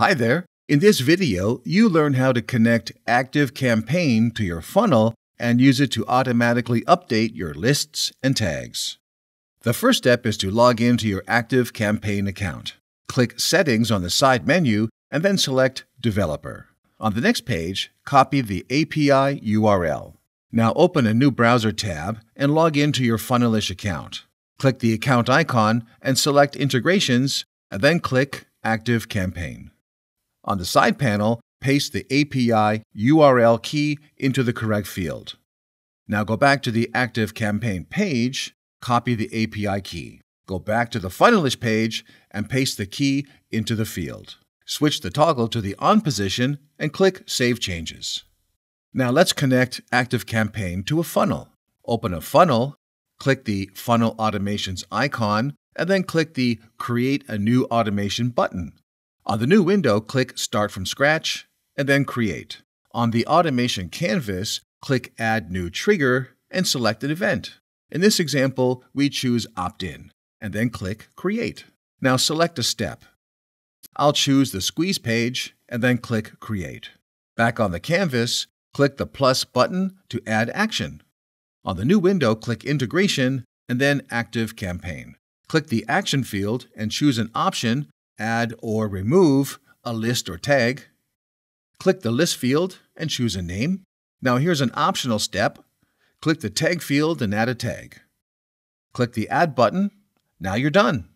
Hi there. In this video, you learn how to connect ActiveCampaign to your funnel and use it to automatically update your lists and tags. The first step is to log into your ActiveCampaign account. Click Settings on the side menu and then select Developer. On the next page, copy the API URL. Now open a new browser tab and log into your Funnelish account. Click the account icon and select Integrations, and then click ActiveCampaign. On the side panel, paste the API URL key into the correct field. Now go back to the Active Campaign page, copy the API key. Go back to the Funnelish page and paste the key into the field. Switch the toggle to the On position and click Save Changes. Now let's connect Active Campaign to a funnel. Open a funnel, click the Funnel Automations icon, and then click the Create a New Automation button. On the new window, click Start from Scratch and then Create. On the automation canvas, click Add New Trigger and select an event. In this example, we choose Opt in and then click Create. Now select a step. I'll choose the squeeze page and then click Create. Back on the canvas, click the plus button to add action. On the new window, click Integration and then ActiveCampaign. Click the Action field and choose an option add or remove a list or tag. Click the List field and choose a name. Now here's an optional step. Click the Tag field and add a tag. Click the Add button. Now you're done.